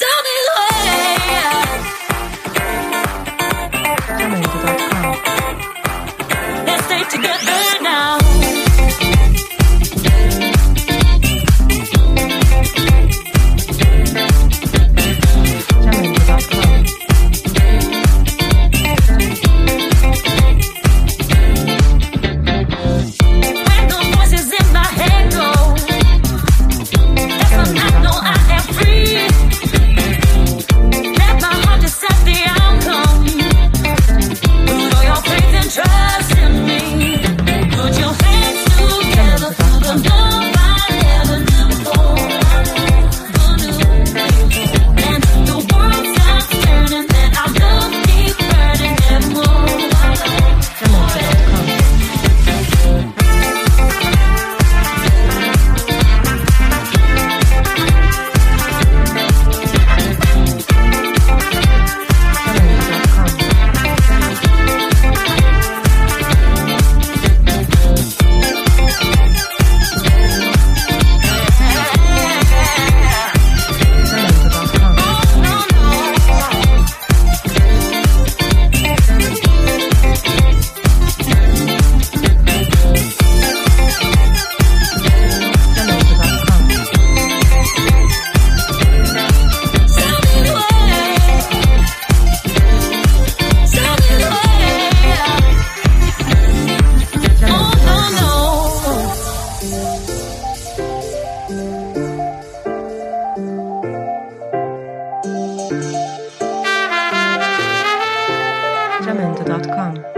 Way. Let's stay together now. gmail.com.